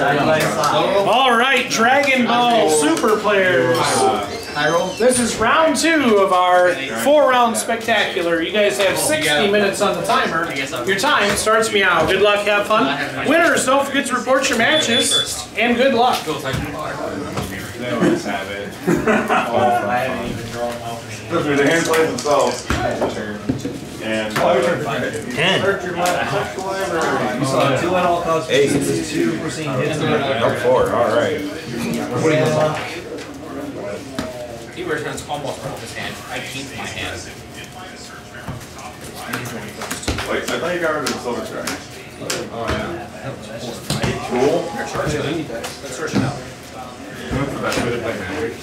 All right, Dragon Ball Super Players. This is round two of our four-round spectacular. You guys have 60 minutes on the timer. Your time starts me out. Good luck, have fun. Winners, don't forget to report your matches, and good luck. They always have it. Through the hand plays themselves. And. Uh, Ten. You saw two on all costs. Eight. Two we're seeing hits. No, four, alright. He returns almost out of his hand. I keep my hand. Wait, I thought you got rid of the silver strike. Let's search it out. What's the best way to play Magic?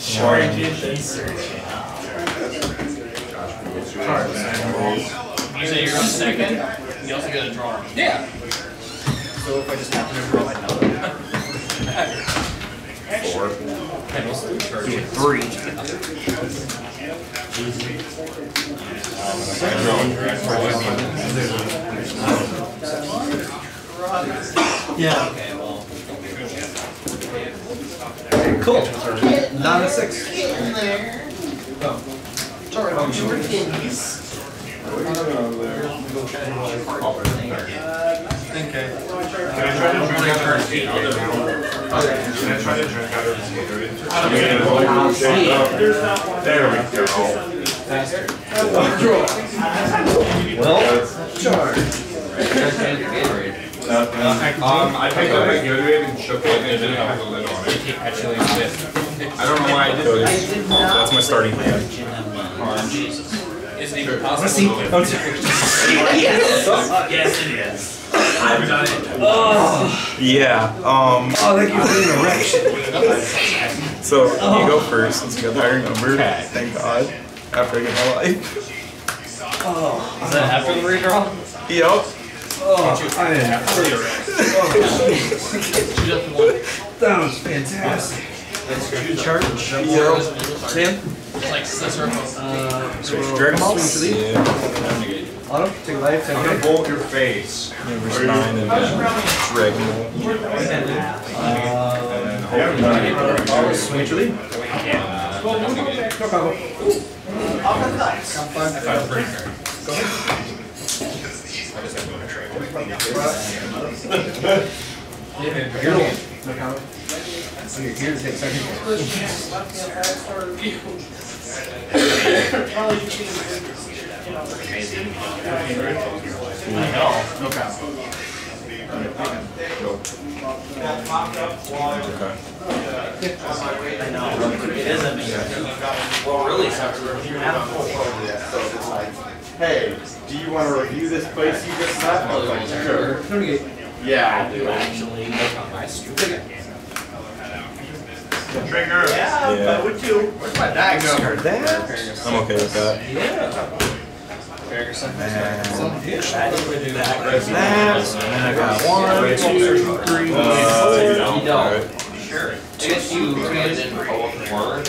You say you're on second. You also get a draw. Yeah. So if I just happen to draw my number. Four. Three. Yeah. Cool. Down to six. Oh. Can I try to drink out of the Can I try to drink out of the There we go. Well, Um, I picked up my Gatorade and shook it and it didn't have the lid on it. Actually. I don't know why I did this. That's my starting hand. Isn't even possible. Yes, it is. I've done it. Yeah, um, oh, thank you for the erection. so you go first since you got the higher number. Thank God. After I get my life. Oh. Is that after the redraw? Yup. Oh, I didn't have to. Shoot up the one. That was fantastic. Sam? It's like scissor. Uh, Dragon Ball? Yeah. Auto, take life, take I'm gonna bolt your face. Universe 9 and then Dragon Ball. Uh, swing to lead. No combo. Five pretty fair. No combo. So you're here to take second. Okay. I know. It is. Well, really, you're hey, do you want to review this place you just left? I sure. Yeah, do actually. Trigger. Yeah, Yeah. I would too. Where's my bag go? I'm okay with that. I didn't really do that. That, and then I got one, two, three, Uh, You don't. Alright. Sure. I guess you created in both word.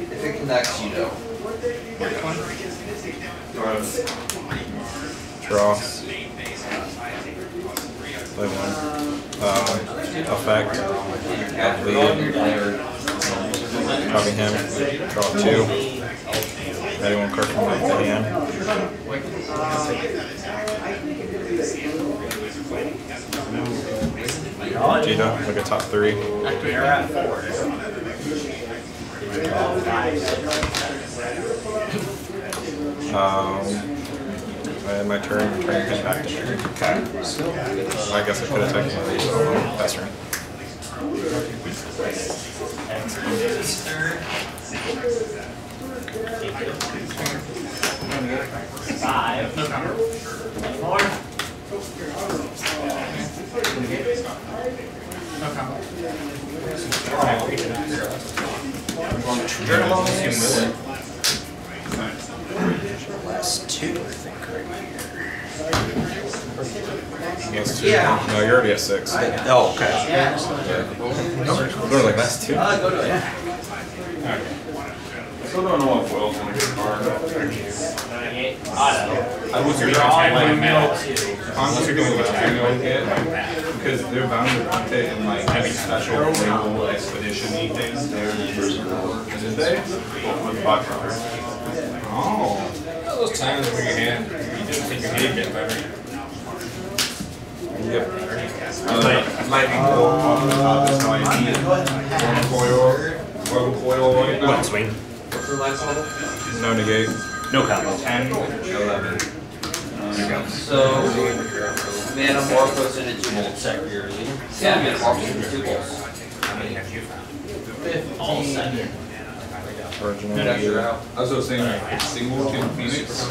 If it connects, you know. Draw. Play one. Um, effect. Lead. Copy him. Draw two. Ready one card from my hand. Vegeta, like a top three. Um, and my turn, bring him back to here. Okay. I guess I could have technically used it on that turn. Five. I right here. Last two. Yeah. No, you're already at six. Oh, okay. Yeah. We're going like last two. Still don't know what foil's gonna get card. Auto. I was your Draw like one, a mill mill. two. Unless you're going with serial kit, because they're bound to put it in like heavy special naval expedition-y things. Did they? Oh. Those times when your hand, you didn't think your hand get better. Yep. Uh, lightning bolt off the top is how I need it. One coil, one coil right now. One swing. No negate. No combo. 10, 11. So, Metamorphose into two bolts. Yeah, Metamorphose into two bolts. All second. Original. Yeah, you're out. I was also saying, single to Phoenix.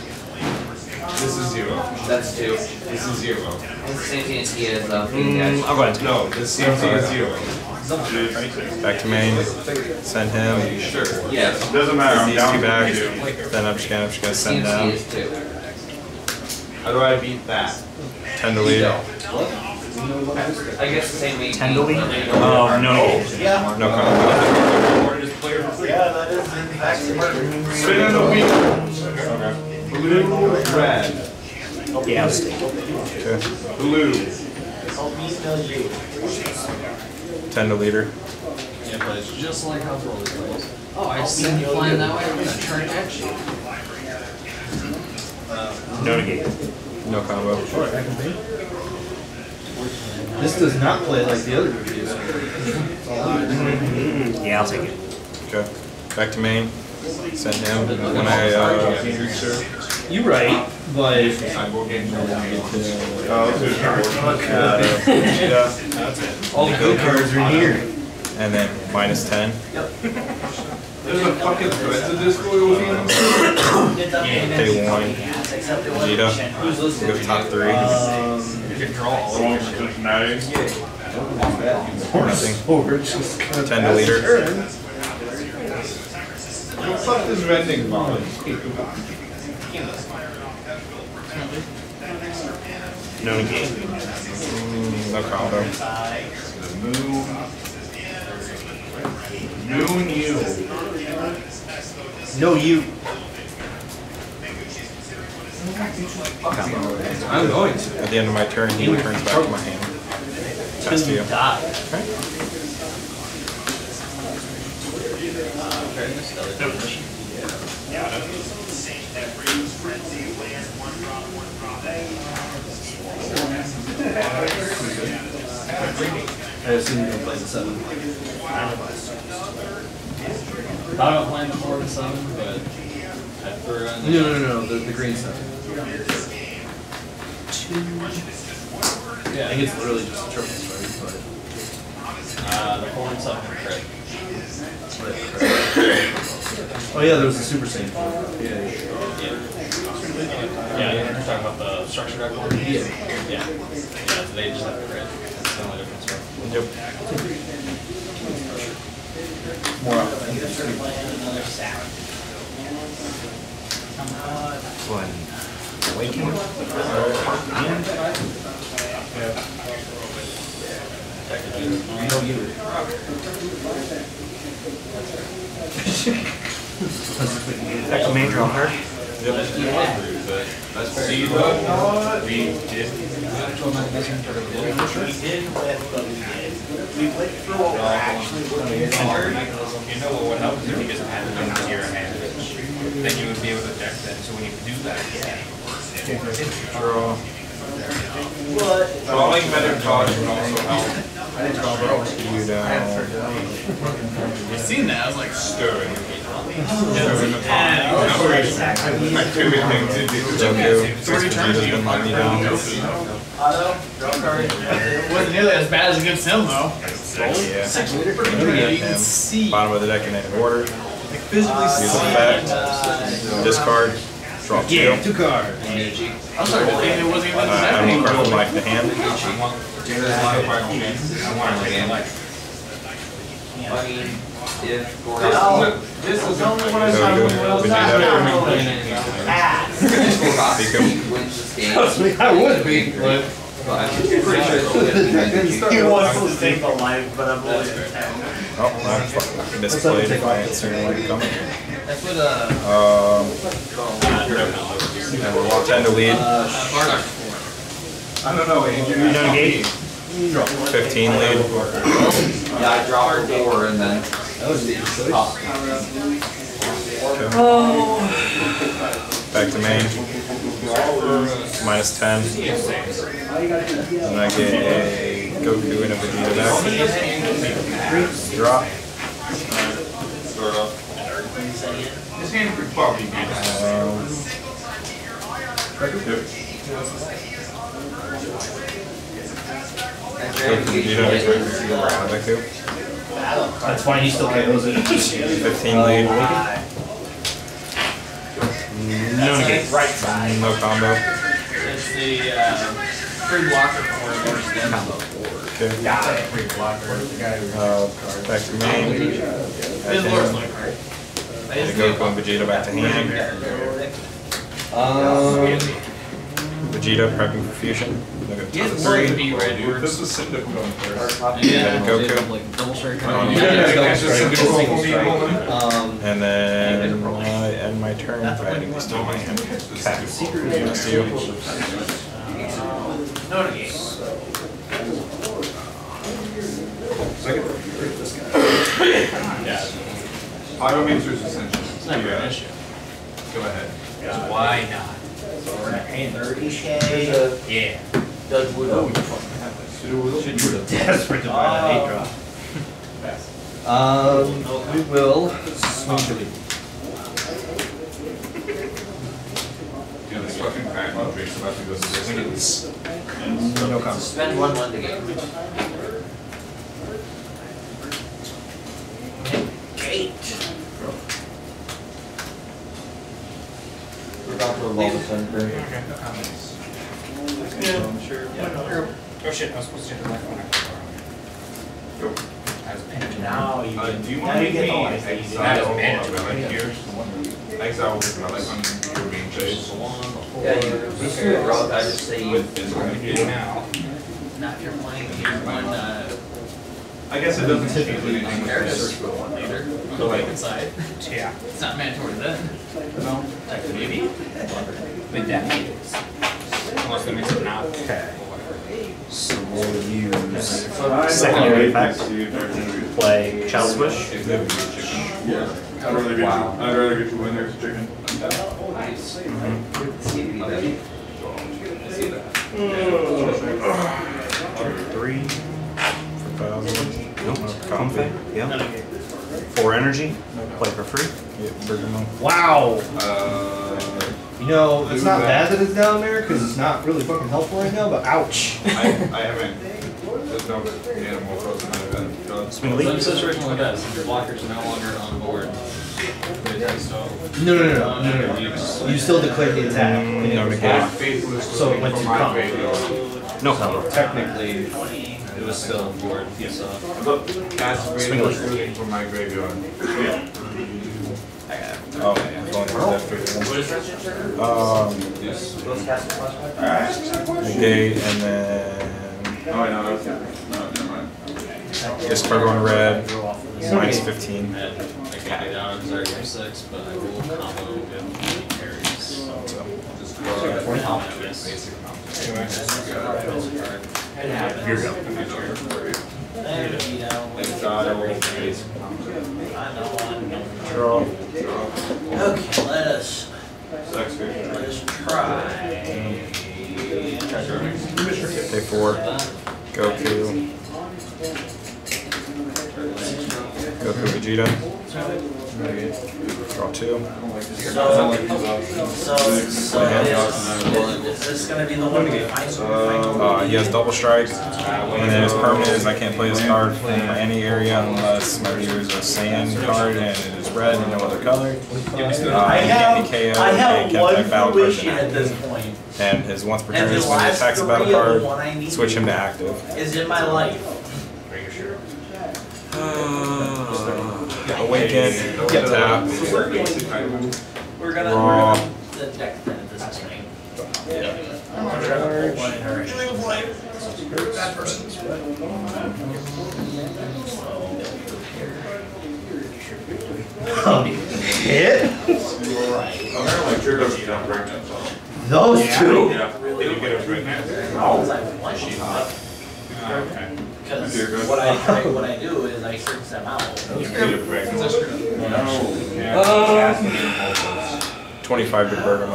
this is zero. That's two. This is zero. It's the same thing as he is, uh, Mm, I'll go ahead. No, this CMC is zero. Back to main. Send him. Sure. Yes. Doesn't matter, I'm These down. two back. two. Then I'm just gonna, I'm just gonna send CMC down. is two. How do I beat that? 10 to lead. I guess the same way. Ten to lead? Oh, no. No combo. Spin in the wheel. Blue, red. Yeah, I'll stay. Okay. Blue. 10 to leader. Just like how Broly plays. Oh, I see you flying that way. I'm gonna turn at you. No negate. No combo. This does not play like the other reviews. Mm-hmm. Yeah, I'll take it. Okay. Back to main. Send him. When I, uh, You right, but Sideboard game. Oh, this is- all the good cards are here. and then minus 10. There's a fucking threads of this going on. Pay one. Vegeta. Go top three. Um, you can the one with Cincinnati. Nothing. 10 to leader. What the fuck is rending bomb? No negate. Mm, No combo. Moon. Moon you. No, you. I'm going to. At the end of my turn, he returns back to my hand. Pass to you. I assume you're gonna play the seven. Thought about playing the four to seven, but I threw in. No, no, no, the, the green seven. Yeah, I think it's literally just a triple strike, Uh, the four and seven are crit. Oh yeah, there was a super saiyan. Yeah, yeah. Yeah. Yeah, you're talking about the structure deck one? Yeah. Yeah. Yeah, so they just have the crit. That's the only difference, right? Yep. More often. Back to main draw card. See, though, we did. We did what we did. We went for what we wanted. You know what would help is if you just had them to your advantage. Then you would be able to deck that. So when you do that, Draw. Uh, drawing better cards would also help. You down. I seen that, I was like, Stirring. Stirring the pot. My favorite thing to do. Goku. Vegeta's been letting me down. it wasn't nearly as bad as against him though. Yeah. Six liter per You can Him. see. Bottom of the deck in any order. Physically Use see. effect. Discard. Drop two. Two cards. I'm sorry, I think it wasn't even Uh, that I many. will card from life hand. There's a lot of final chances. I want to win. I mean, if Oh, this is the only one Goku, He wins this game. I would be, but. But I'm pretty sure it's gonna He wants to take the life, but I'm only at ten. Oh, I fucking displayed my answer like coming. That's what, uh, Um, and we're locked in to lead. uh, Bardock for. I don't know, Andrew. You know, gate. 15 lead. Yeah, I draw four and then. Top. Back to main. Minus 10. And I get a Goku and a Vegeta back. Drop. Start off. This game could probably be. Um, Goku, Vegeta. Back to That's fine, he still KOs it. 15 lead. No negate. Right side. No combo. It's the, uh, free blocker for North Combo. Okay. Got it. Free blocker. The guy who- Uh, back to main. It's Back Lord's in. my card. And Goku and Vegeta back to hand. Um, Vegeta prepping for fusion. Look at He has the more to three. be red Dude, words. this is Cinda put on first. Yeah, Goku. like double strike. Um, Yeah, um, And then I end my turn by adding these to my hand. Okay. That's you. No negate. By all means, there's ascension. It's never an issue. Go ahead. Why not? Thirty K. Yeah. Doug Wood. desperate to buy that eight drop. Um, we will swing the. Yeah, this fucking fat one drinks about to go to this. No comment. Spend one one to game. Gate. We're about to evolve the center. Oh shit, I was supposed to hit the left one. I was pinching. Now you Uh, get, do you now want you to get the be life that you did. exile or relic here? Exile with relic on your main chase. Yeah, you, this is a rock, I just say you. It's going to be now. Not if you're playing here on, uh, I guess it doesn't typically do anything Air with District this. one later, on the Lincoln side. Yeah. It's not mandatory then. No. Maybe. But that is. Unless they mix it now. Okay. So we'll use. Secondary effect. Play Shell Wish. Yeah. I'd rather get, Wow. I'd rather get two winners, chicken. Mm-hmm. Three. For thousand. Nope. No Comfy. combo. Yep. Four energy. Play for free. Yeah, Bergamo. Wow. Uh, You know, it's not bad that it's down there because it's not really fucking helpful right now. But ouch. I, I haven't, there's no animal frozen event. done. Swing So lead. the situation like this, your blocker's no longer on board. No, no, no, no, um, no, no. no. You still declared the attack. Mm, and it No was negate. off. Faithless So it went for to combo. No combo. Technically, it was still on board. So. That's Faithless Looting for my graveyard. Oh, yeah. I've only used that for one. Um, negate and then Oh, no, that's, no, never mind. discard one red. Minus 15. I can do down, sorry, game six, but I will combo if he carries. So, Just, yes. basic Here we go. Okay, let us, let us try. Take four. Goku. Goku Vegeta. Draw two. So, so, so is, is this gonna be the one we find? Uh, he has double strike, and then his permanent is I can't play this card from any area unless my viewer is a sand card and it is red and no other color. Uh, I he have, can't KO'd, I and have can't one attack battle fruition at this point, And his once per turn the is when he last attacks a battle three are the card, one I need. switch him to active. is in my life. Awaken, tap, We're gonna, Raw. we're gonna, the deck then at this point. Hit? Like, trigger you don't break that, so. Those two? Yeah. Did you get it right now? Because I want you to. Okay. Because what I, I- what I do is I search them out. You get it break. twenty-five to Bergamo.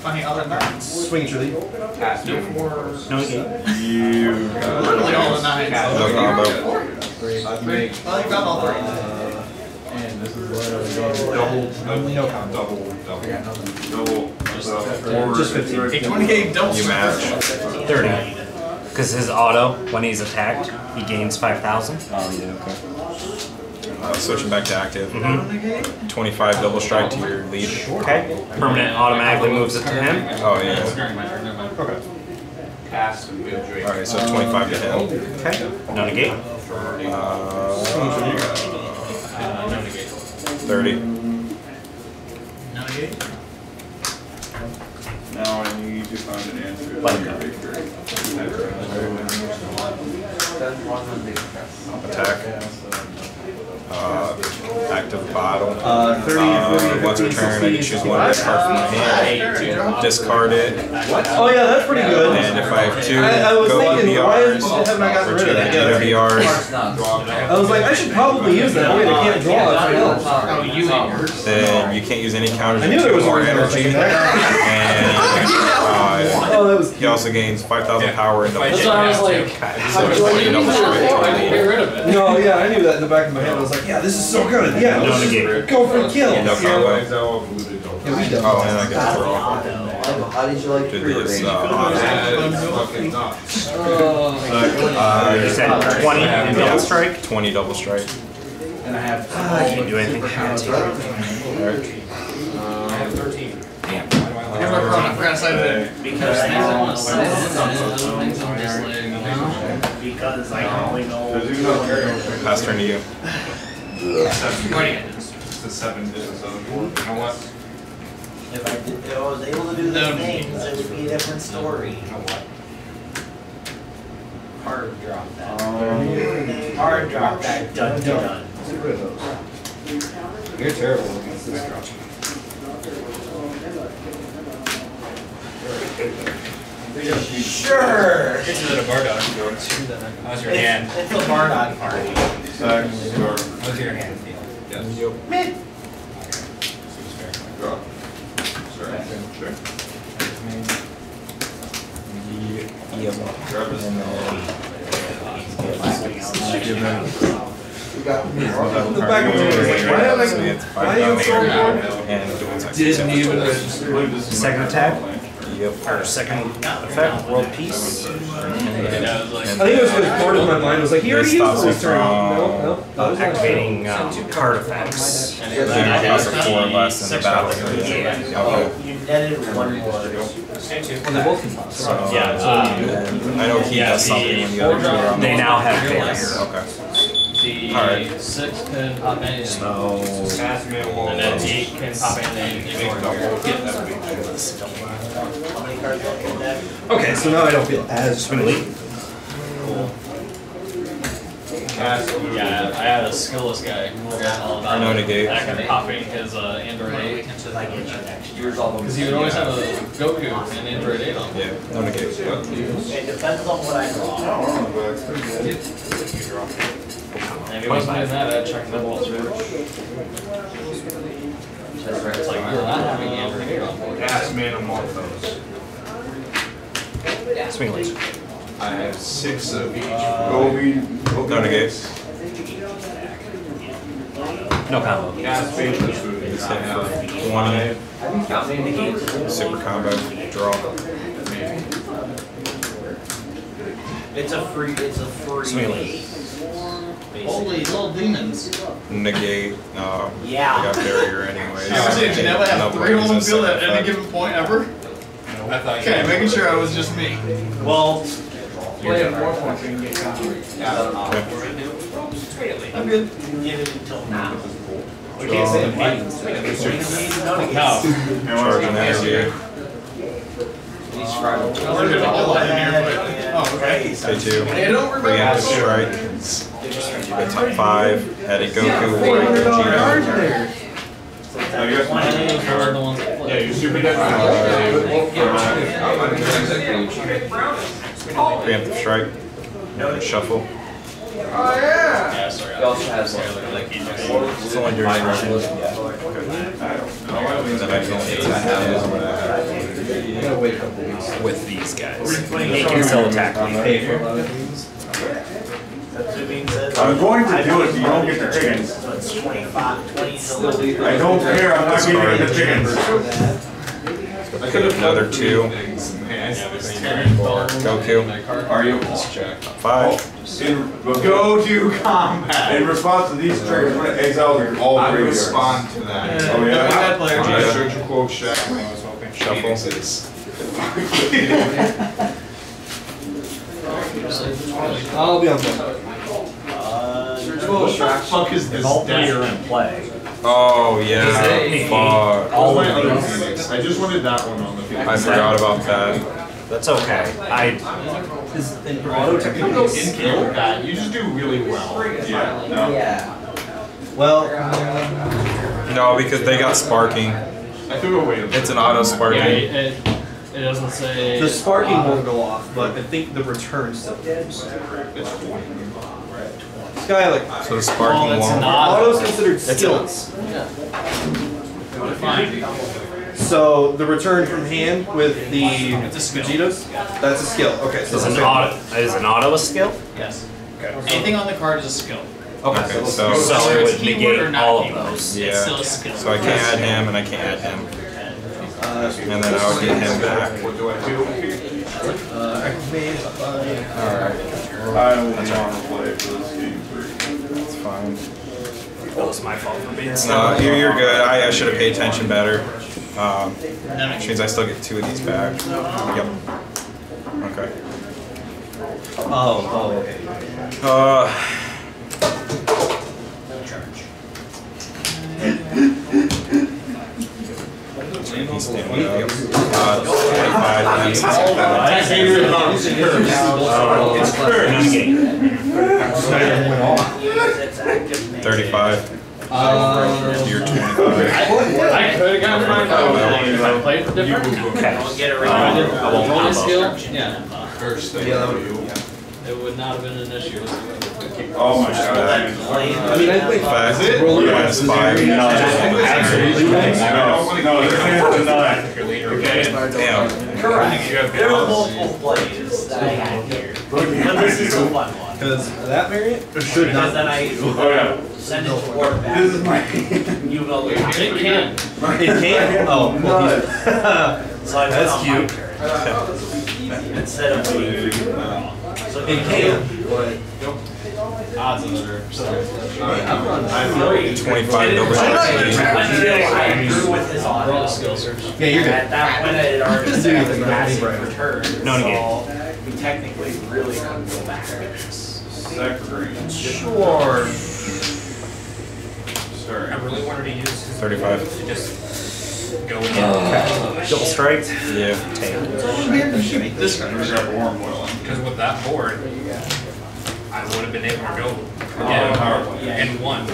Funny other than that. Swing it, Julie. No gate. You Literally all the nines. no combo. Well, you got all three. Double, double, double, double. Double, uh, forward. Just 15. Hey, 28 don't. You match. 30. Because his auto, when he's attacked, he gains 5,000. Oh yeah, okay. Uh, switching back to active. Mm-hmm. Twenty-five double strike to your lead. Okay. Permanent automatically moves it to him. Oh yeah. Okay. Cast and mid Drake. Alright, so twenty-five to him. Okay. No negate. Uh, Thirty. Now I need to find an answer. Like Your that. victory. Attack. Uh, active bottle. Uh, 30, Uh, once per turn, I can choose one of this card from my hand, discard it, Oh yeah, that's pretty good. and if I have two I, I was go thinking, why BRs, haven't I gotten or rid two of that yet? GWRs, I was like, I should probably use that. Wait, I can't draw. It's right Oh, you then you can't use any counters I knew there two was more energy. energy. And uh, Oh, that was. he also gains 5,000 power and double That's why I was like, So it's 20 double strike. get rid of it. No, yeah, I knew that in the back of my head. I was like, yeah, this is so good. Yeah, No let's just negate. go for the kill. No Yeah, combo. we done. Oh, and I get to draw. How did you like Did free this, range? uh, Fucking nuts. uh, You said 20 and double strike. 20 double strike. And Ah, you can do anything. I have 13. Damn. Here's my. I forgot to sign it in. Because I know some Things I'm just like, because I only know. Does he not carry? Pass turn to you. Writing it. It's the seven, it's the seven, four. You know what? If I did, if I was able to do No, the things, it would be a different story. You know what? Hard drop that. Hard drop that, done, done. Get rid of those. You're terrible against this. Sure. It's a Bardock. How's your hand? It's, it's a Bardock party. Sax, How's your hand feel? Mid. draw. Sorry. Sure. Grab his. The back of my head was like, why am I- why are you so important? And dual attack. Didn't even. Second attack. Yep. Or second effect, world peace. Yeah, I was like, I think it was because part of my mind was like, he already This used this turn. from- No, no. that Uh, was not- activating um, card effects. Then you cost a four less than the battle. Yeah. Okay. You netted one more. Well, they both can pop. So. Yeah. And I know he does something when the other two are on. They now have barrier. Okay. the Alright. six pin pop in. So Pass me a wall. And then eight pin pop in Okay, so now I don't feel as spindly. Cast, Yeah, I had a skillless guy who forgot all about No it. negate. I kept popping his uh, Android 8. I get you next. Because he would always have a Goku and Android 8 on. Yeah. No negate. It depends on what I draw. And if he wasn't doing that, I'd check the wall switch. It's like, I'm not having Android 8 on board. Cast Manamorphose. Swing lead. I have six of each. Gobi. No negate. No combo. Gas spaceless food. For 20. Super combo. Draw. It's a free, it's a free. Smealy. Holy little demons. Negate. Uh, Yeah. I got barrier anyways. I was saying, did Nella have No three of them field at any given point ever? I thought Okay, making sure I was just me. Well, Play at four points, you can get counted. I'm good. Give it until now. We can't say it. Charging energy. There's a whole lot in here, but, oh, okay. Pay two. Hey, don't remember. Preemptive strike. Get top five. Eddie Goku. Vegeta. Oh, you guys want Those are the ones that play. Yeah, you super dead. Preemptive strike. Shuffle. Yeah, sorry. He also has like, It's only during your turn. Then I can only attack him. With these guys. He can still attack me. I'm going to do it, so you don't get the chickens. So it's 25, 20. I don't care, I'm not giving you the chickens. Another two. Goku. Are you? Five. Oh, in, go to combat. In response to these triggers, we're gonna exile all I three of yours. respond to that. Oh, yeah? Bad player. Yeah. Search your quote check. Shuffle. I'll be on board. What the fuck is this All three deck? are in play. Oh yeah. Fuck. All my other Phoenix. I just wanted that one on the field. I forgot about that. That's okay. I You go in kill that, you just do really well. Yeah, no. Well, No, because they got sparking. I threw away. the- It's an auto Yeah, sparking. it, it doesn't say. the sparking uh, won't go off, but I think the return still goes. It's twenty. Sky, like, So the sparking it's won't. not. auto's considered skills. Fine. So the return from hand with the It's a that's a skill. Okay, so is that's an auto is an auto a skill? Yes. Okay. Anything on the card is a skill. Okay, so So So it it's would negate all of those. Yeah. It's still a skill. so I can't add him and I can't add him, Uh, and then I would get him back. What do I do? uh, activate, uh, I will not play for this game three. It's fine. That was my fault for being No, you're, you're good. I, I should have paid attention better. Um, which means I still get two of these back. Yep. Okay. oh, oh, okay. Uh, he's standing up. Uh, 25 times. It's cursed. It's active. name. 35. Uh, You're 25. I could've gotten mine if I played for different. Don't get it right. I won't Roll this combo. skill? Yeah. First thing. Yeah, It would not have been an issue. Oh my god. That. I mean, I think Five. it? Minus five. No, no, this is denied. Okay. Damn. Correct. There were multiple plays that I had here. But this is a fun one. Because that variant should Because not. then I Oh, yeah. send it to quarterback. This is my. You will. It can. It can. Oh, well, he's- So I That's on my cute. turn. Instead of waiting for you. So it can. But Odds of it are. I'm running. 25 over Until 16. I agree with his Roll auto. a skill search. Yeah, you're good. At that point, I had already Do set your up thing, a massive Right. return. No negate. So we technically really couldn't go back. Second. Sure. Sorry. I really wanted to use 35. just go in. Uh, double strike. Yeah. This guy was got warm oil. Because with that board, I would have been able to go Oh, yeah, and one.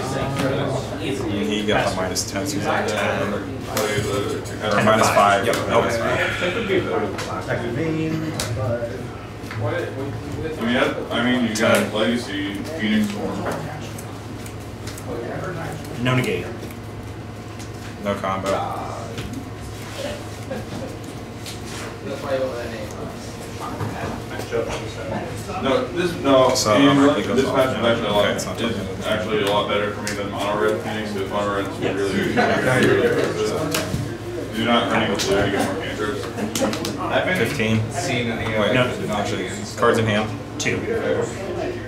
He got the minus 10, so he's at 10. Play the. Or minus 5. Yep. Nope. I mean, that- I mean, you got Legacy, Phoenix Form. No negate. No combo. No, this, no, So, Ian, it goes this off match is actually a lot, Okay, it's is actually a lot better for me than mono red Phoenix, because mono red's really, really. You're not running a blue to get more cantrips. Fifteen. Seen any Wait, No. actually, cards in hand. Two. And you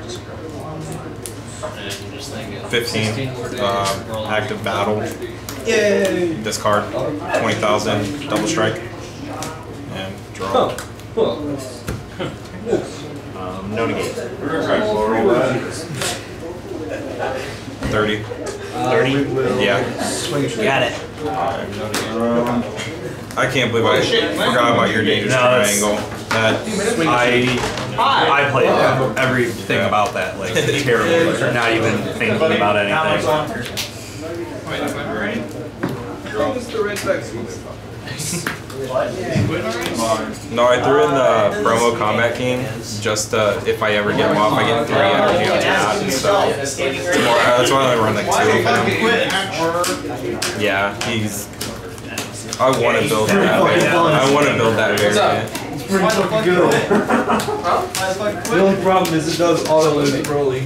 just think it's 15. 16 more days, Um, roll active battle. Yay! Discard. 20,000. Double strike. And draw. Um, no negate. We're gonna try and roll that. 30. 30. Yeah. Got it. I can't believe I forgot about your dangerous No, triangle. That I I played everything about that like terrible. Not even thinking about anything. Mr. Red Vex, no, I threw in the promo combat king just uh, if I ever get off, I get three energy on that. So more, uh, that's why I only run like two of them. Yeah, he's. I want to build that. I want to build that variant. Pretty fucking good. The only problem is it does auto load Broly.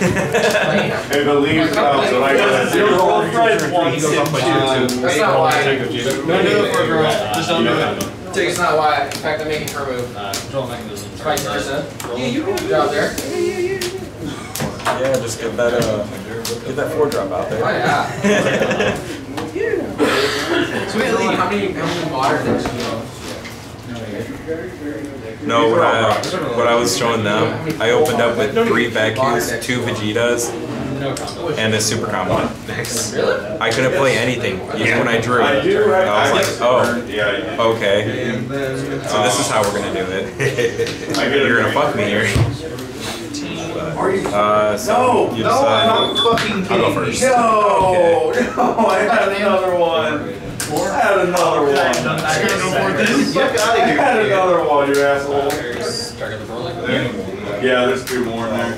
If it leaves out, so like. uh, Zero roll friend one, He goes off by two, too. That's not why. Take. Don't do it for a girl. Just don't do Yeah. it. It's not why. In fact, I'm making her move. Control mechanism. Vice versa. Yeah, you can get out there. Yeah, just get that uh, get that four drop out Oh there. yeah. Sweet Lee, how many how many modern decks do you know? No, what I what I was showing them, I opened up with three Vekus, two Vegetas, and a super combo. Really? I couldn't play anything even when I drew. I do, I I was like, oh, okay. So this is how we're gonna do it. I get. You're gonna fuck me here. Are you? Uh, so you No, I'm not decide. fucking I'll go first. No, no, I had another one. I had another one. Fuck out I had here. another one, you asshole. Target the Broly. Yeah, there's two more in there.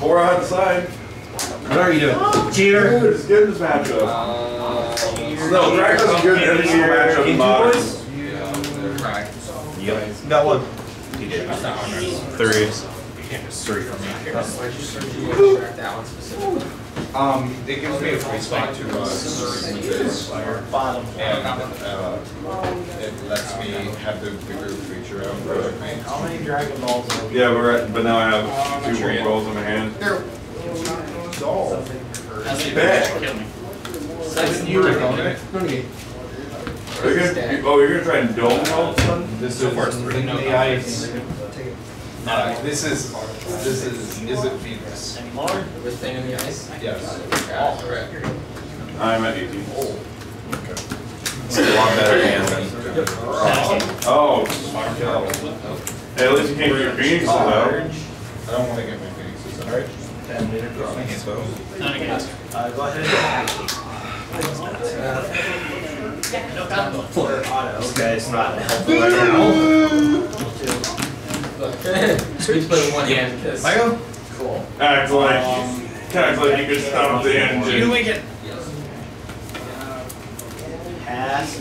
Four on the side. what are you doing? Cheater. Dude, it's good in this matchup. No, Draco's good in every single matchup in modern. Yep. Got one. Three. That one specific. Um, it gives me a free spot to, uh, remove this, Bottom. and, uh, it lets me have the, the group feature out project main. How many Dragon Balls? are we- Yeah, but right, but now I have two more rolls in my hand. They're Seven years ago. Are you gonna, oh, you're gonna try and dome all of a sudden? This is in the ice. Uh, this is, this is, is it Venus? This thing in the ice. Yes. Yeah, correct. I'm at eighteen. It's a lot better than. Oh. Hey, at least you can't get your phoenixes out. I don't wanna get my Phoenixes out. Alright. So Uh, go ahead. This guy's not helpful right now. Please play with one hand. 'cause- Cool. Act like, act like you could stop the engine. it. Pass.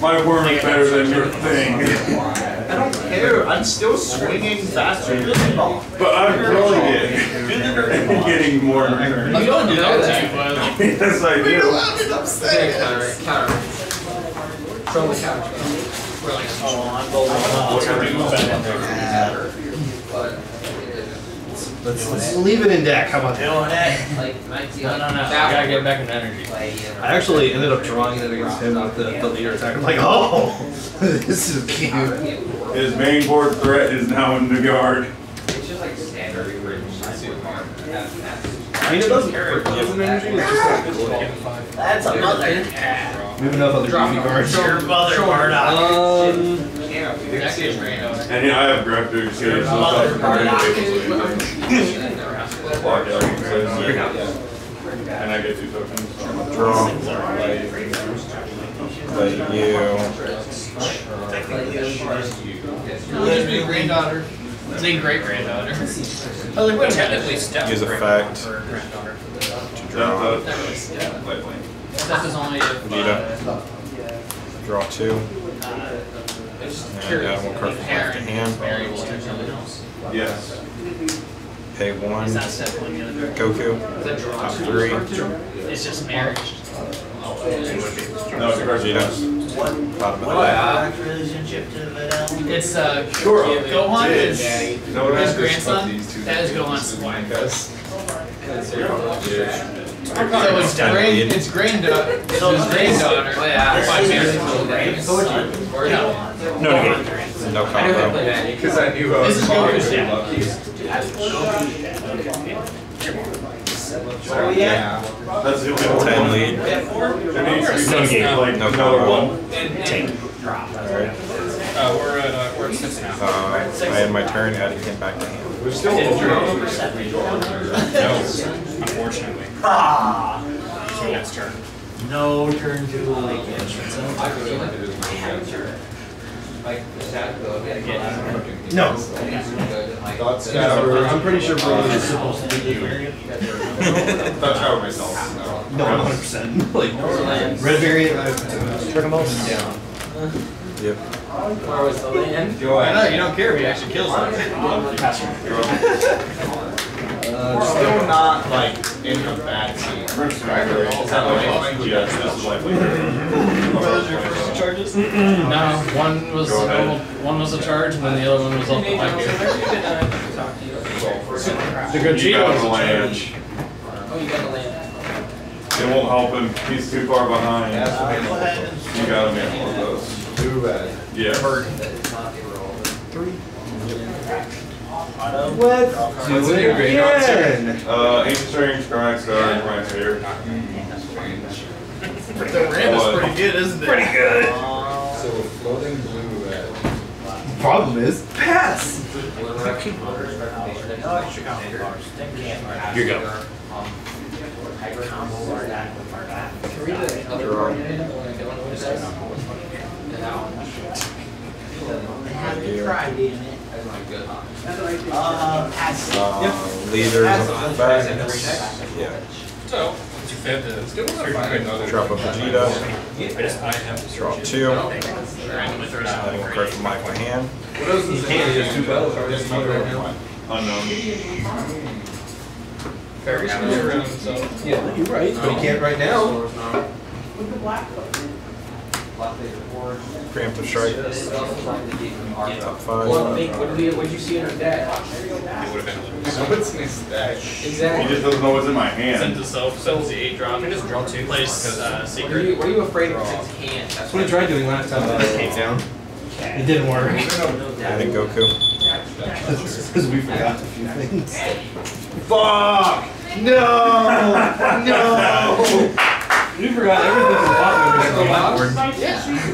My worm is better than your thing. I don't care. I'm still swinging faster than the ball. But I'm throwing it. I'm getting more in. You don't do that. Yes, I do. Okay, counter, counter. From the couch. We're like, Oh, I'm going Let's, let's leave it in deck. How about that? Like No, no, no. You gotta get back in energy. I actually ended up drawing it against him with the, the leader attack. I'm like, oh, this is cute. His main board threat is now in the guard. It's just like standard. I mean, it doesn't hurt. It doesn't energy. It's just not good looking. That's a mother. We have enough other Drop beauty cards. Your mother, Murdoch. Um, Next is random. And yeah, I have graphic here, so it's not for Block out, And I get two tokens. draw. But you. Just be granddaughter. Say great granddaughter. I was like, what technically step? Use effect For granddaughter. to draw. Step is only if. Vegeta. Uh, draw two. just And uh, add one card from left to hand. Married to something else. Yes. Pay one. Is that step one the other? Goku. Is that draw Top two? three. It's just marriage. No, it's a card. Vegeta. Bottom of the What deck. relationship to Videl? It's uh, Sure. Gohan is You know what his happens? grandson. These two That is things. Gohan's wife. Yeah. So it's grand, it's granddaughter, it's his granddaughter. Oh, yeah. By marriage. Or no. No negate. No combo. Because I knew I This was is probably Goku's really dad. lucky. Oh, yeah. That's the only one. Ten lead. There needs to be No game. like No another combo. one. Alright. Uh, we're at, uh, we're at six now. Uh, I had my turn, adding him back to hand. We're still No, over. unfortunately. Ah, So next turn. no turn to awaken. No. Thoughts, Scabber. I'm pretty sure Broly is supposed to be the variant. Thought Shower myself. No. No, 100%. Like, red variant, uh, I've turned them all down. Yep. I know, you don't care if he actually kills them. Still not like in a bad scene. Is that like? Yes, this is like. charges? No, one was, Go ahead. one was a charge and then the other one was off the mic. The Gogeta land. Oh, you got the land. It won't help him. He's too far behind. Go You gotta make one of those. Too bad. Yeah. Let's do it again. Uh, ancient strange, Scarmax Star, right here. The ram is pretty good, isn't it? Pretty good. So floating blue red. Problem is, pass. Here you go. Uh, pass. Uh, leaders on the back. Yeah. So, it's your fifth, it's still Drop a Vegeta. I just, I have to Draw two. randomly throw it out. Adding one card my hand. What else is can't, two battle cards right now. Unknown. Fairies can move around, so. Yeah, you're right, but he can't right now. Preemptive strike. Top five. What did we, what'd you see in our deck? What's in his stack? He just doesn't know what's in my Send hand. to self, sells the eight drop, and just draw two. Place, uh, What are you, what are you afraid of its hand? That's what I tried doing last time, but it came down. It didn't work. Adding Goku. Because we forgot a few things. Fuck! No! No! We forgot everything from bot members on the blackboard.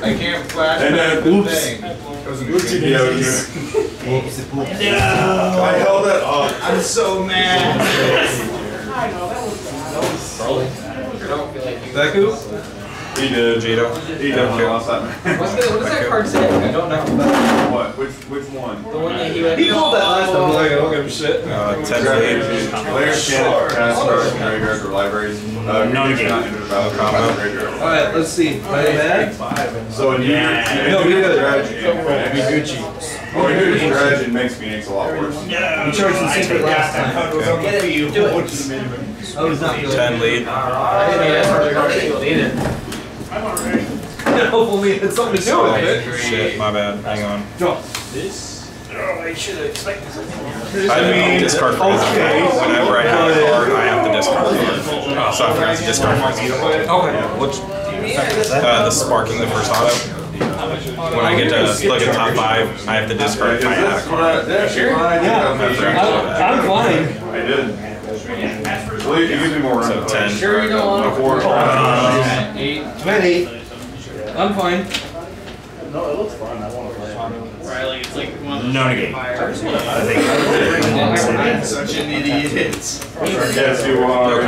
I can't flash And then, back the oops. thing. Yeah, it was good. Whoops, whoops. I held that up. I'm so mad. Deku? He did. Vegeta. He definitely lost that man. What's the, what does that card say? I don't know. What? Which which one? The one that he went. He called that last time, I was like, I don't give a shit. Uh, ten lead. Players can't cast cards from graveyards or libraries. Uh, No creatures game. not entered the battlefield by the graveyard. Alright, let's see. Am I bad? So when you, you No, do we your good. strategy, Be Gucci. or you do your strategy, it makes Phoenix a lot worse. You charged the secret last time. Get it, do it. Oh, he's not good. Ten lead. I didn't even have the card field either. Hopefully it's something to do with it. Shit, my bad. Hang on. Drop. I mean, discard cards. Whenever I have a card, I have to discard a card. So I forgot to discard cards. Okay. Which? Uh, the sparking the first auto. When I get to look at top five, I have to discard if I have what card. I, that's what I did. I'm, I'm fine. I did. Well, it gives me more So room. ten. Sure you don't want to. Four. Uh, Eight, I'm eight. I'm fine. right, like, it's like one of those. No negate. Such an idiot. Yes, you are.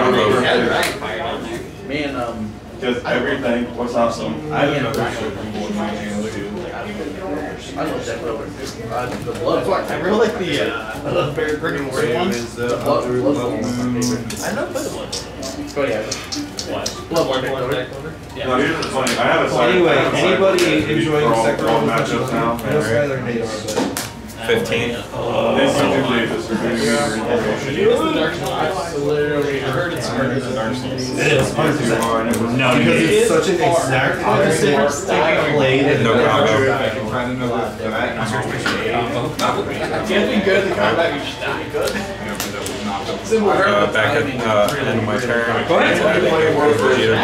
Man, um. Just everything. What's awesome? I have no I love that roller. Uh, the blood. I really like the, uh, I love Bear Brick and Morty ones. The blood, blood ones. I know play the blood. But yeah. Bloodborne deck owner? No, here's the funny, I have a side. Anyway, I have a side anybody project that we enjoying throw- second throw round matchups now? I know Skylar and Nate are, but. 15. They typically just are doing it for information. Literally, I heard it's harder than Dark Souls. It is, 100%. No, Because it's such an exact opposite play that No combo. Can't be good at the combat, you just die. Good. Uh, back at uh, end of my turn. Go ahead. Vegeta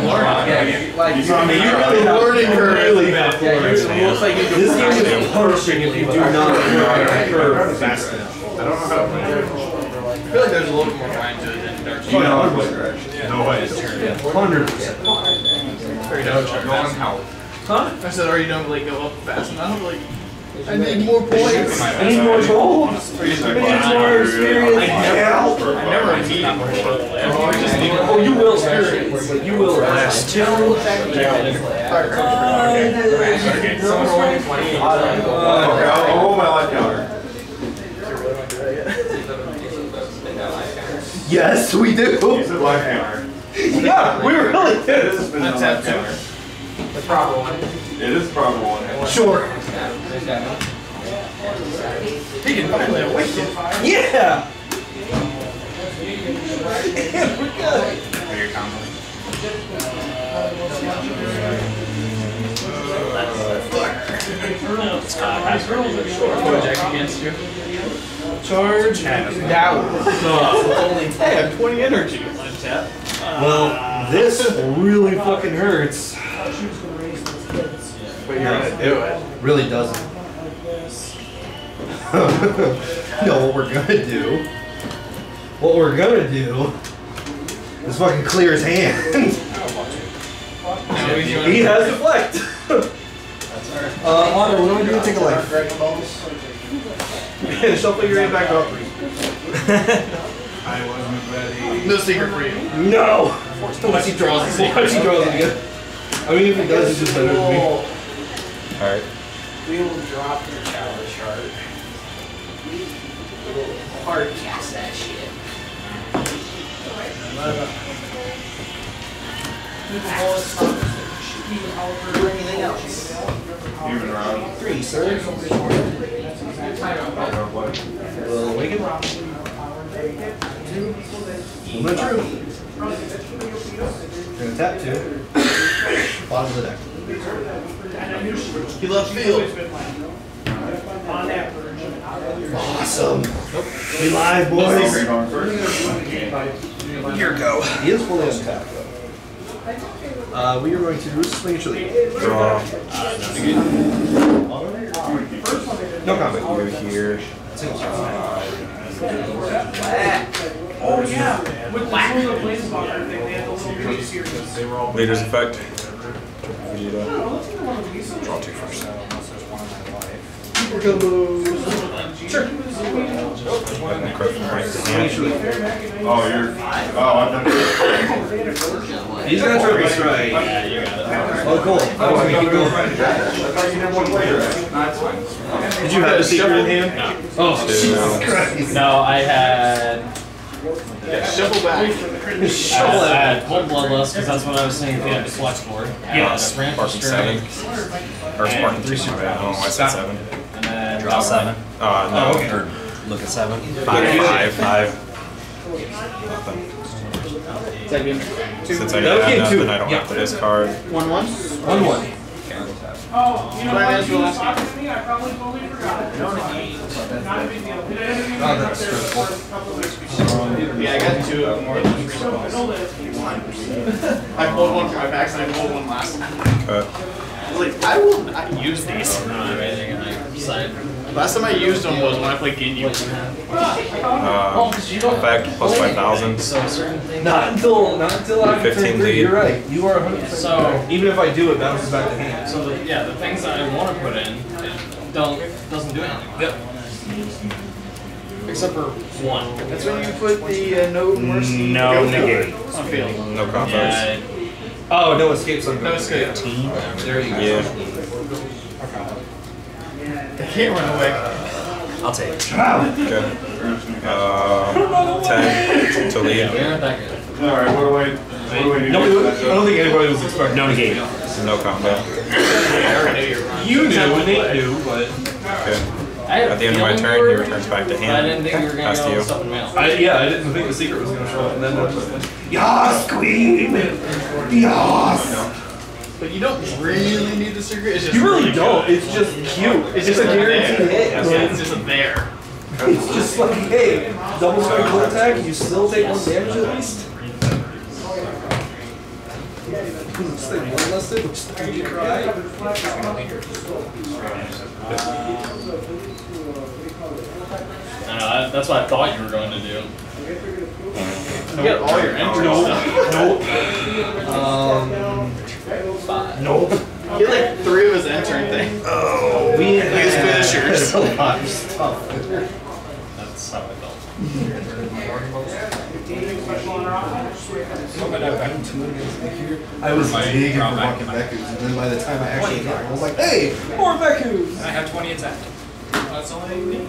BR. You saw me. You're really learning her really bad for it. This game is punishing if you do not curve fast enough. I don't know how to play it. I feel like there's a little more grind to it than Dark Souls. You know, no way. Hundred percent. Or you don't charge. Huh? I said, or you don't like go up fast enough. Like, I need more points. I need more goals. I need more experience. I never need more gold. I oh, just need Oh, you will experience, you will last till. Okay, I'll I'll roll my life counter. Yes, we do. You said life counter. Yeah, we really It did. is a spin on life counter. the proper one. It is proper one. Sure. He can finally awaken. Yeah. Uh, Jack against you. Charge down. Hey, I have 20 energy. Well, this really fucking hurts. But you're gonna do it. Really doesn't. no, what we're gonna do. What we're gonna do is fucking clear his hand. Now he's doing he has deflect. uh, Honor, what do I do to take a life? Shuffle your hand back up. I wasn't ready. No secret for you. No! Unless he draws the Once he draws it again. I mean, if he does, it's just better than me. Alright. We will drop your tower chart. We will hard cast that shit. Anything else? Even round. Three, sir. Will awaken. Moment true. Gonna tap two. Bottom of the deck. He left field. Awesome. We live, boys. Here go. He is fully untapped, though. Uh, we are going to swing a chili. Draw. No comment. Go here. Oh, yeah. With the Solar Planeswalker thing, they had the little mini series. Leader's effect. Draw two first. And then crit from right to hand. Oh, you're. Oh, I've done. He's gonna try to strike. Oh, cool. I was gonna keep going. I thought you didn't want to play that. Did you have a secret in hand? Oh, Jesus Christ. No, I had. Shuffle back. Shovel I had Cold Bloodlust because that's what I was saying if you had to flex for. Yes. Ramp Sparking seven. Or Sparking three super. I don't know why I said seven. And then Draw seven. Uh, Oh, no. okay. Or look at seven. Five, five, five. Second. Since I That got became nothing, two. I don't Yeah. have to discard. One one. One one. Oh, you know Right, what? that's You the was last talking to me, I probably totally forgot. Not a big deal. Did I interview oh, you Oh, up that's there for a couple of weeks before? Yeah, I got two of more than three. So, I know that. I pulled one from my packs and I pulled one last time. Cut. I like, I will not use these. Not amazing, and I decided. Last time I used them was when I played Ginyu. Um, effect plus 5,000. So. Not until not until I 15 lead. You're right. You are 100. percent So- even if I do, it bounces back to hand. So the, yeah, the things that I want to put in, don't doesn't do anything. Yep. Except for one. That's when you put the uh, no mercy. No negate. On field. No combos. Yeah, Oh, no escapes on No escape. There you go. Yeah. They can't run away. I'll take it. Okay. Uh, 10 to lead. they aren't that good. Alright, what do I? No, I don't think anybody was expecting. No negate. No combat. You knew, Nate knew, but Okay. I had a At the end of my turn, he returns back to but I didn't hand. think you were gonna go you. something else. I yeah, I didn't think the secret was gonna show up, and then that's Yas, queen, Yas. But you don't really need the secret. It's just You really really don't. good. It's just cute. It's just a there. guaranteed hit. Yeah, it's just a there. It's just like, hey, double critical attack, you still take one damage at least. It's like one less thing, which is you cry. I know, I- that's what I thought you were going to do. You get all your entries. Nope. Um, nope. He like three of his entering things. Oh, we His finishers. a lot of stuff. That's how I felt. I was digging for fucking Vekus, and then by the time I actually got I was like, hey, more Vekus! I have 20 attack. That's all I need.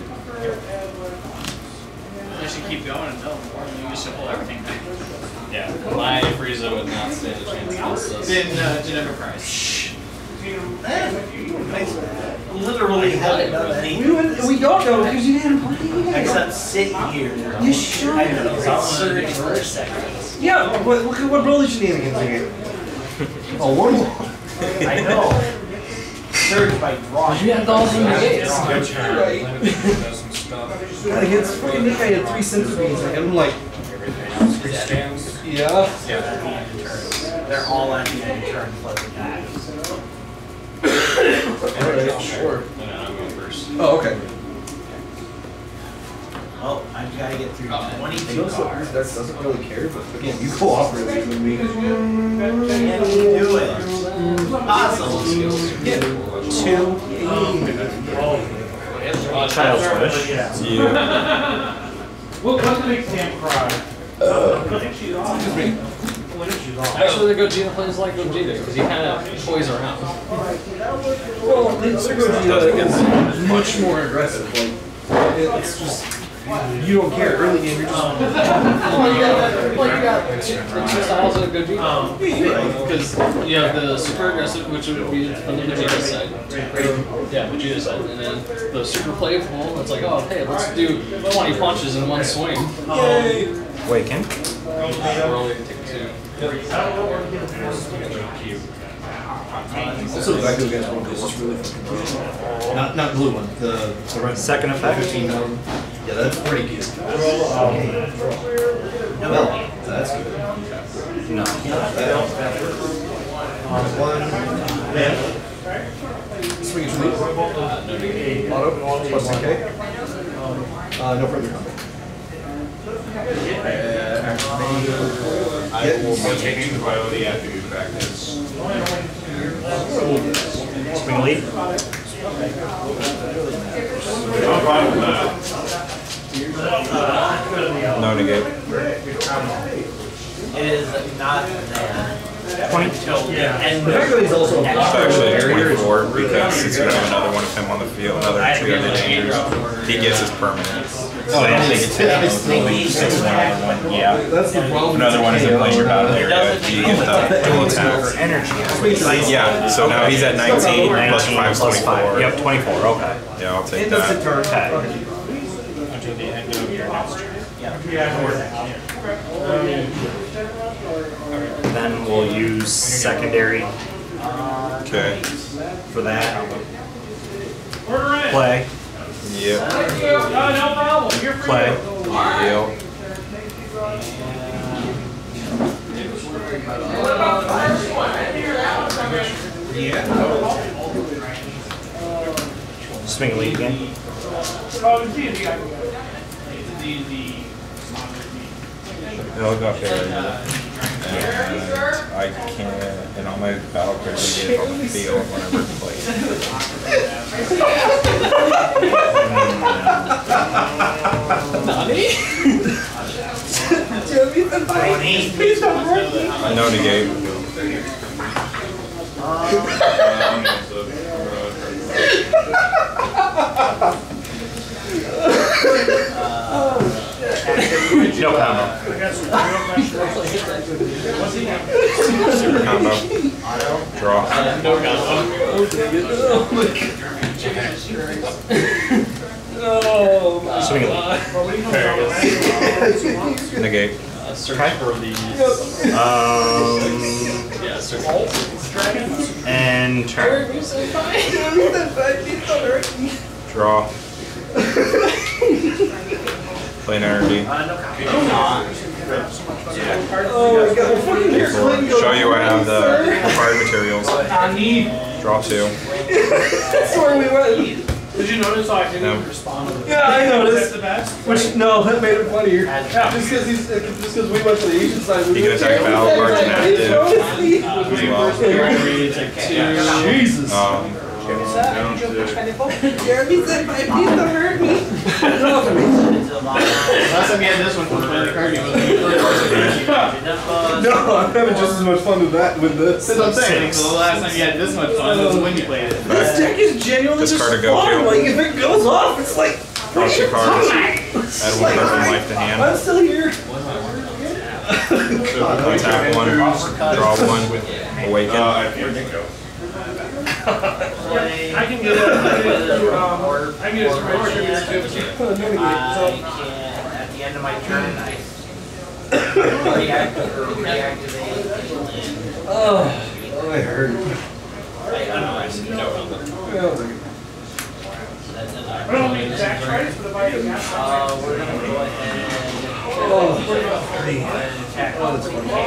I should keep going until more. you just pull everything back. Yeah, my Frieza would not stand a chance against this. Then uh, Geneva Price. Literally haven't done We, anything wouldn't- we don't know because you didn't play yet. except sit here. You should. I know, absurd for a second. Yeah, but look at what Broly shenanigans you get. Oh, one more. I know. Surge by drawing. You had those in the gates. Right. God, against fucking Nick, I had three centipedes, and I'm like, yeah. yeah. They're all on the end turn plus attack. Sure. No, I'm going. Oh, okay. Oh, I've got to get through Oh, 22 cards. That doesn't really care, but again, you cooperate with me. Can you do it? Possible. Child's wish. Yeah. What, what makes Tam cry? Actually, the Gogeta plays like Gogeta because he kind of toys around. Well, it's Gogeta is much more aggressive. Like, it's just, you don't care. Early game, you're just. Um, well, you got, well, you got two, two styles of Gogeta. Um, because you have the super aggressive, which would be from the Vegeta side. Yeah, Vegeta side. And then the super playful, it's like, oh, hey, let's do 20 punches in one swing. Wait, Ken? We're only gonna take two. Also, the Veku against one is just really fucking good. Not, not blue one, the, the red. Second effect? 15 um, Yeah, that's pretty good. Well, that's good. No. One, man. Swing is. Auto, plus okay. Uh, no further combat. I will be taking the priority after you practice. Swing lead. I'm fine with that. No negate. It is not there. 20. Until the end The fact that he's also It's actually 24 because since you have another one of him on the field, another three other dangers, he gets his permanent. So I don't think it's Yeah, his it's six one other one. Yeah. That's the problem. Another one is in playing your battle area. You get the dual attack. Energy. Yeah. So now he's at 19 plus 5 is plus 5. 24. Yep, 24. Okay. Yeah, I'll take It does that. turn. Okay. Until the end of your next turn. Then we'll use secondary Okay. for that. Play. Yep. Uh, no problem. You're free. Play. Yep. Swing lead again. Oh, it's D&D. I can go. It's a D&D. It'll go up there. And I can't, and all my battle cards I get on the field whenever played. No negate. No combo. Super combo. Draw. No combo. Oh, Swing it. Negate. Uh, search for the. Um, Yeah, search. and turn. Draw. Play an uh, energy. Oh my god, well, fucking here, Clinton Show you I have the required materials. I need. Draw two. That's where we went. Did you notice how I didn't No. respond to the Yeah, I noticed. the best? Which, no, that made it funnier. Just because he's, uh, just because we went to the Asian side. we You can went attack there. Battle Bards and active Show us the- as well. Three, take two. Jesus. Um, Jeremy said my pizza hurt me. Last time you had this one from the card game was No, I'm having just as much fun with that with this. That's what I'm saying. So the last time you had this much fun was when you played it. This deck is genuinely just Discard a go fun. Like if it goes off, it's like draw two cards. Add one card from life to I'm still here. Attack one. Draw one. Awaken. I can get it. I can get it um, I can get it through my tributes too. I can, at the end of my turn, I react or reactivate. Oh, I hurt. I don't need exact price, but if I do that. Uh, we're gonna go ahead Oh, and attack on the That's why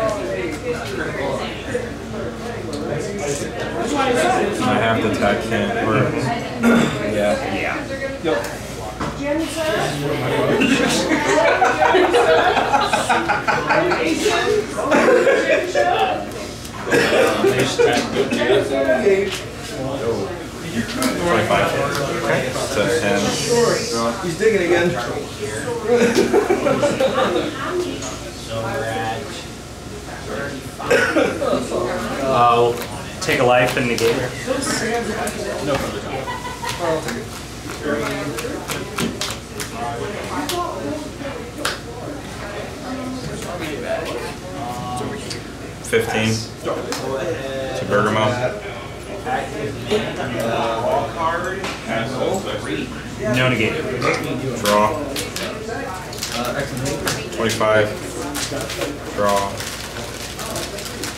I said it's I have the attack can or yeah. Twenty-five. Okay. So ten. He's digging again. So we're at I'll take a life and negate it. No. Fifteen. To Bergamo. No negate. Draw. Twenty-five. Draw.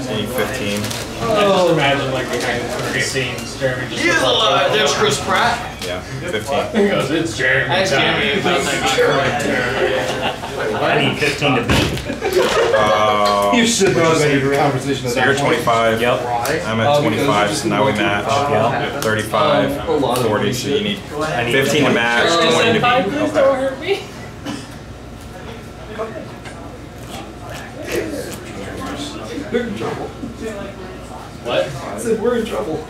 See 15. I just imagine like behind the scenes, Jeremy just. He is alive. There's Chris Pratt. Yeah, 15. He goes, it's Jeremy. That's Jeremy. That's like Jeremy. I need 15 to beat. Uh, you should know that you're conversation. So you're 25. Yep. I'm at 25. so now we match. Oh, yep. 35, um, 40. So you need 15 to match, 20 to beat. Okay. We're in trouble. What? I said we're in trouble.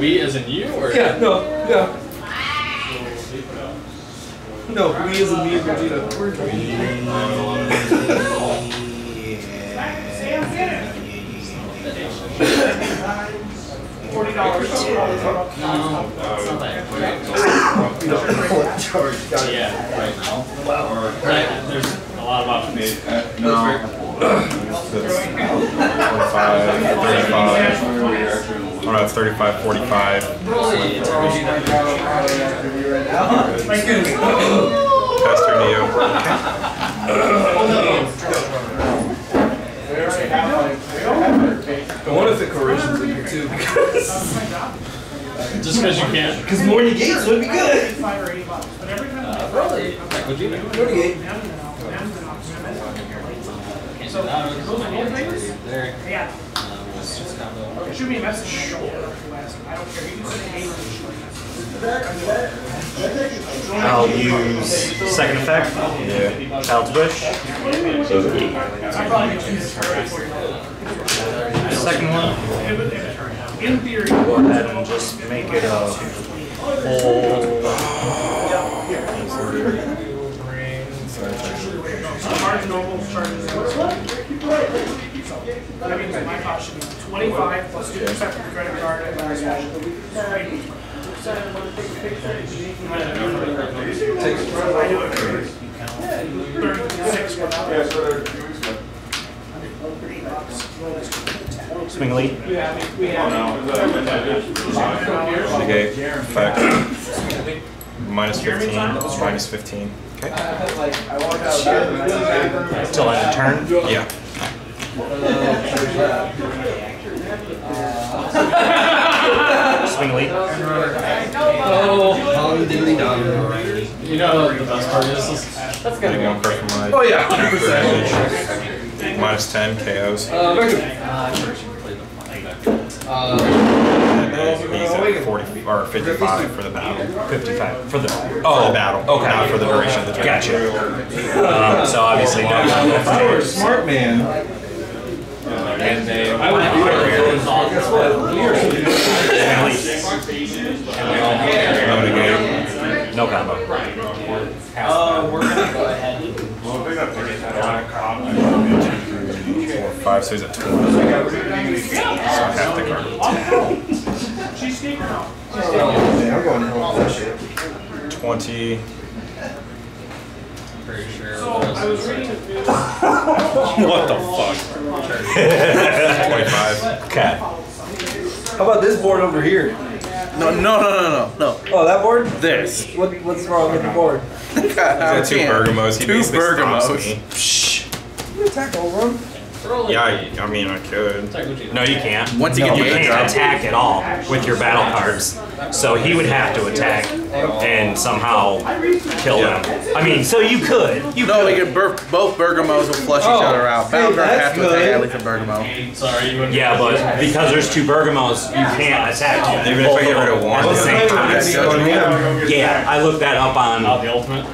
We as in you or? Yeah, no, yeah. No, we as in me and Vegeta. We're in trouble. Forty dollars. Yeah, right now. Right, there's a lot of options. No. Twenty-five, thirty-five. Oh no, it's thirty-five, forty-five. Pass turn to you. I wonder if the corrosion's in here too, Just because you can't. because more negates would be good. Five or eight bucks, but every time. Would you? More negate. So, those are hand things? There. Yeah. Um, it's just combo. Shoot me a message short. if you ask me. I don't care. You can send a name or a short message. I'll use second effect. Yeah. Child's Wish. I probably can choose this. Second one. In theory. Go ahead and just make it a whole. My normal charges. So, that means my cost should be twenty-five plus two percent for the credit card and my. I do it for thirty-six without. Swing lead. Negate. Effect. Minus 15. Minus 15. Okay. Till end of turn. Yeah. Swing lead. Oh. You know the best part is, is That's gonna go for my. Oh, yeah, 100%. Minus 10 KOs. uh, very good. Uh, And he's at 40 or 55 for the battle. 55 for the Oh, the battle. Okay. Not for the duration of the turn. Gotcha. Um, so obviously no. You're a smart man. And they. I would do No negate. No combo. Uh, we're gonna go ahead. Four, five, so he's at 20. So half the card. She's sneaking out. I'm going to help that shit. 20. pretty sure. So I was reading the news. What the fuck? 25. Okay. How about this board over here? No, no, no, no, no, no. Oh, that board? This. What, what's wrong with the board? He's got two Bergamos. He Two basically stops Bergamos. me. You attack over him. Yeah, I, I mean, I could. No, you can't. Once you no, get you the can't drop. attack at all with your battle cards. So he would have to attack and somehow kill Yeah. them. I mean, so you could. You No, we could. bur- both Bergamos will flush each other out. Battle card has to attack good. at least a Bergamo. Sorry, you. Yeah, but because there's two Bergamos, you can't attack them. Even if I get rid of one, at the same time. Yeah, I looked that up on Oh, the ultimate?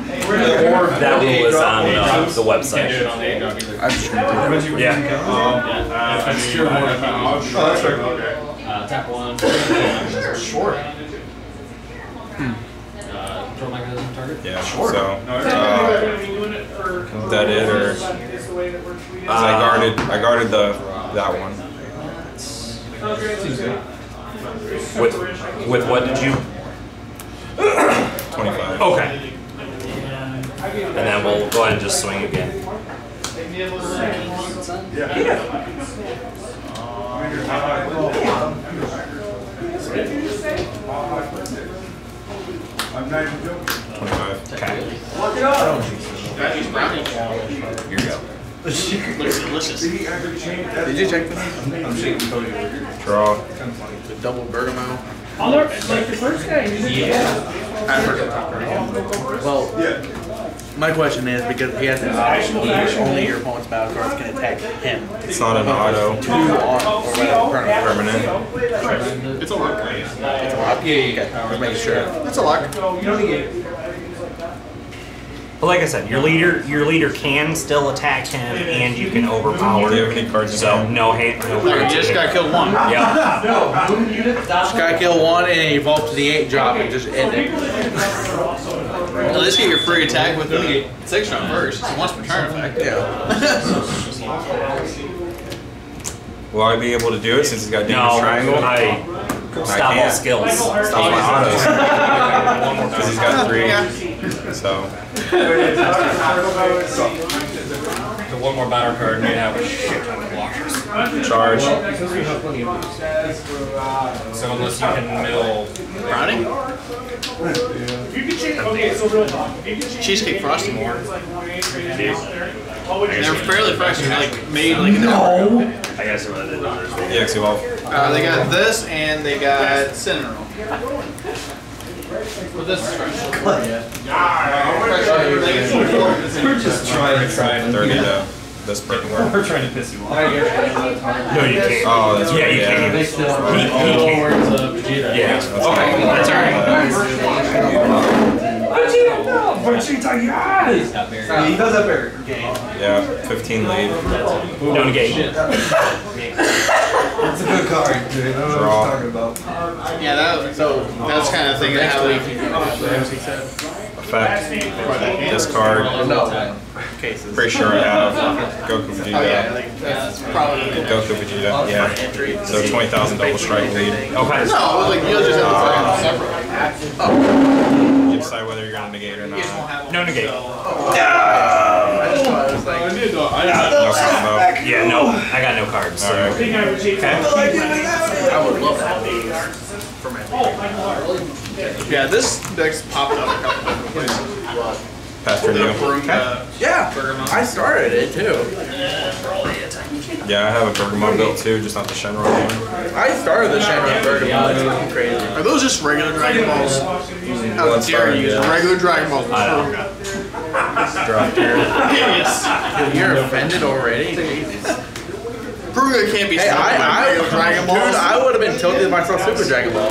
that rule is on uh, the Can't do it website. on the eight dog. I'm just gonna do Yeah. Yeah. If it's pure more Oh, that's right, okay. Uh, tap one. Short. Uh, control mechanism target. Yeah, so. Uh, We're gonna be doing it for. that it, or- Is the way that we're treating. so I guarded, I guarded the that one. With with what did you? 25. Okay. And then we'll go ahead and just swing again. I'm not even joking. 25. Okay. Here you go. Looks delicious. Did he ever change that? Did you check this? I'm shaking Cody over here. Draw. The double Bergamo. Other, like the first guy, Yeah. I forgot. Well, Yeah. My question is because he has an option, only your opponent's battle cards can attack him. It's not an auto. Two on or whatever. permanent. Permanent. It's a lock. Yeah. It's a lock? yeah Okay, just making sure. It's a lock. But like I said, your leader your leader can still attack him, and you can overpower. Do you have any cards in So hand? no hand. No You cards just in gotta hand. kill one. Yeah. No. Just got killed one and evolve to the eight drop and just end it. At least get your free attack with the six round first. It's a once per turn effect. Yeah. Will I be able to do it since he's got No, Dangerous Triangle? I stop all skills. Stop my autos. Because he's got three. So. The one more battle card, and you have a shit ton of blockers. Charge. So unless you can mill. Brownie? You can change, okay, so real talk. If you can change Cheesecake the Frosty game, more. it's like 180 degrees out there. What would you They're fairly fresh. They're like made like an hour ago. I guess what it is. EX Evolve. Uh, they got this and they got cinnamon roll. But this is fresh. We're just trying to try 30 to this Perkin work. We're trying to piss you off. No, you can't. Oh, that's Yeah, right. you can't. He, he can't. Yeah. Okay. That's alright. Yeah, he does have better game. Yeah, 15 lead. No negate. It's a good card, dude. I don't know what Draw. you're talking about. Yeah, that, so that's kind of thing that how we can. Effect. effect, discard. Pretty sure I have Goku Vegeta. Oh, Goku Vegeta, yeah. So 20,000 double strike lead. Okay. No, like you just have to separate. You decide whether you're gonna negate or not. No negate. I did No combo. Yeah, no. I got no cards. So. Alright. I would Okay. I would love that. For my oh, Yeah, this deck's popped up a couple different places. Pass turn The you. Porunga. Yeah, Bergamot. I started it too. Yeah, I have a Bergamot built too, just not the Shenron one. I started the Shenron Bergamot. It's fucking crazy. Are those just regular Dragon Balls? How Let's dare start, you yeah. regular Dragon Balls I know. Porunga? Drop here. Yes. You're offended already? Porunga can't be Hey, by I, I, regular Dragon dude, Balls. I would have been tilted if I saw Super Dragon Ball.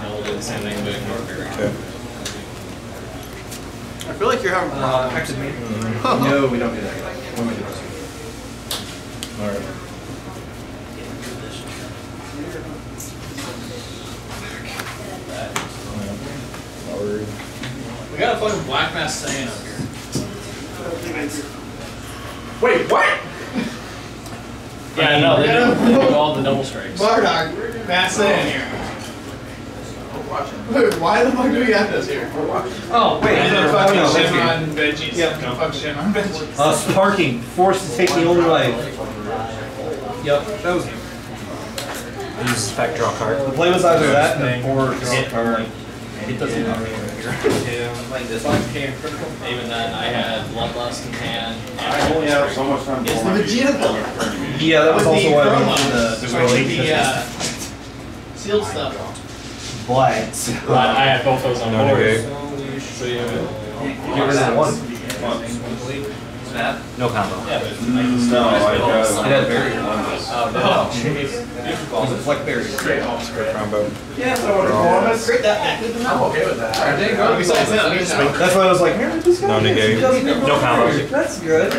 the same thing, but ignore Okay. I feel like you're having Uh, problems. active meeting? No, we don't do that. When we do this. Alright. We got a fucking Black Masked Saiyan up here. Wait, what? Yeah, no, know. They do, they do all the double strikes. Bardock, Masked Saiyan here. Dude, why the fuck do we have this here? Oh, wait. And then Oh, fucking no, that's Shenron veggies. Yep. Fuck Shenron veggies. Uh, sparking, forced to take the only life. Yep, that was Use effect draw card. the play was either that and or draw card. It doesn't matter. Even then, I had Bloodlust in hand. I only have so much time. It's the Vegeta. Yeah, that was With also the why I promo. went to the, the The, really uh, sealed I have both those on board. negate. So you Get rid of that one. No combo. No, I got. It had berry. Oh, no. It was a fleck berry. Combo. Yes, I would have Great that back. I'm okay with that. I didn't go besides that. we know. That's why I was like, man, this guy No gets- he negate. doesn't even No combo. That's good.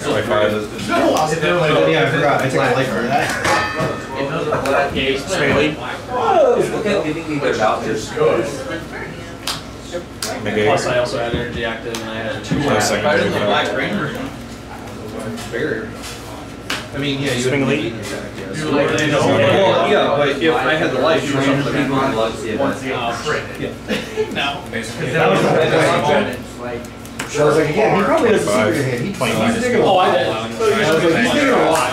Strike five. Yeah, I forgot. I took a life for that. Swing lead. Negate. Plus, I also had energy active and I had two. No secondary Black effect. Ranger. Barrier. I mean, yeah, you Swing lead. Well, yeah, but if I had the life, you were something that people would love to see. No. That was the I was like, again, he probably doesn't see your hand. He, Twenty-five. he's digging a Oh, lot. I did. I was like, he's digging a lot.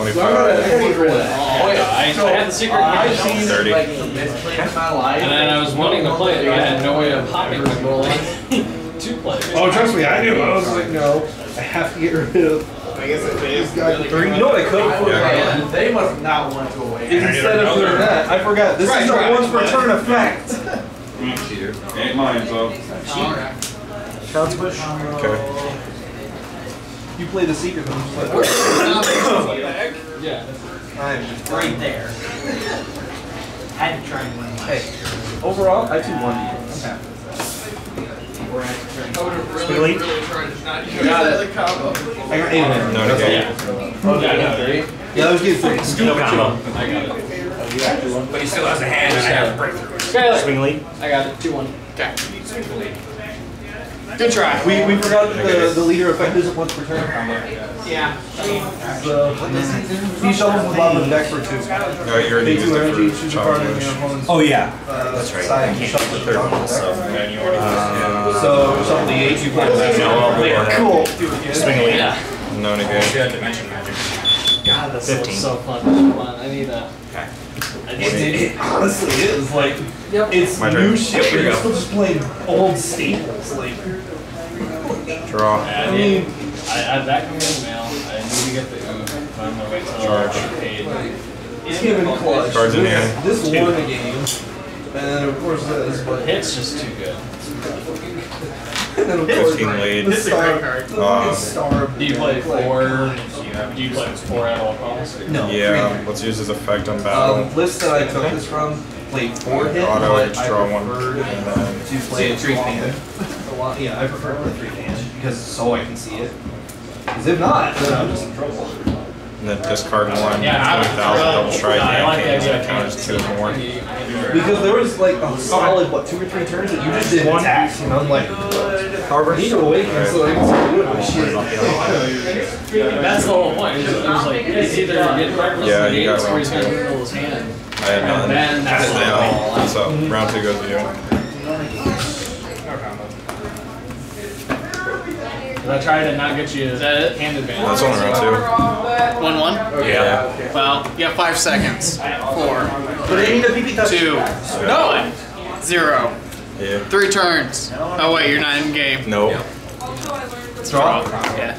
Twenty-five. Oh, yeah. I, I had the secret I've seen Thirty. like the misplay in my life. And then I was wanting to play it, but I had no way of popping the goal to play. Oh, trust me, I knew. I was like, no, I have to get rid of I guess it is. Or you know what I could have Yeah. And they must not want to away. Instead of doing that, I forgot. This Right, is a once per turn effect. Ain't mine, so. Child's push. Okay. You play the secret, then you play. Yeah. I'm Right there. Had to try and win. Hey, overall, I do one. I'm happy. I would have Swing lead. Got it. I got eight of them. No negate. Yeah, that was good. Three. No combo. I got it. Oh, but he still has a hand and I have Okay, Swing lead. I got it. 2 1. Okay. Good try. We, we forgot that the, the leader effect isn't once per turn. Yeah. So, he shuffles the bottom of the deck for two. No, you already Pay used energy, choose a card in your opponent's. Oh yeah. uh, That's right. Side, and shuffle the bottom of the deck. Uh, So, shuffle the eight, you play the No, I'll play it. Cool. Swing lead. Yeah. No negate. God, that's 15. so fun. Hold on, I need a. I need It, it honestly is like, it's My new turn. shit, but you're still just playing old staples. Like, Draw. I need. I had that coming in the mail. I need to get the oof, but I'm gonna wait till Charge. I get paid. it's giving clutch. Cards in This- hand. This won the game. And of course this, but Hit's just too good. And then of course 15 lead. the star, the Uh, star. of Do you the play play. four? Do you play four at all costs? No. Yeah, let's use his effect on battle. Um, list that I took this from played four hit, Auto, but I draw one, preferred and then to play three fan. A lot, yeah, I prefer to play three fan because so I can see it. Because if not, then I'm just in trouble. And then discard one, Yeah, I would 20,000, double strike, I and like cans, that and it counters two more. Because there was like a solid what two or three turns that you just didn't attack, and I'm like, I need to awaken so I can start doing my shit. That's the whole point. It was, like it's either get reckless Yeah, in the you got gates or he's round gonna two. fill his hand. I had none. then that's Just the now. ball. So, round two goes to you. I try to not get you Is that it? hand advantage. That's only round One one. Yeah. Well, you have five seconds. Four, But they need a PP touch. two, one, zero. two. Yeah. Three turns. Oh wait, you're not in game. Nope. Draw. Yeah.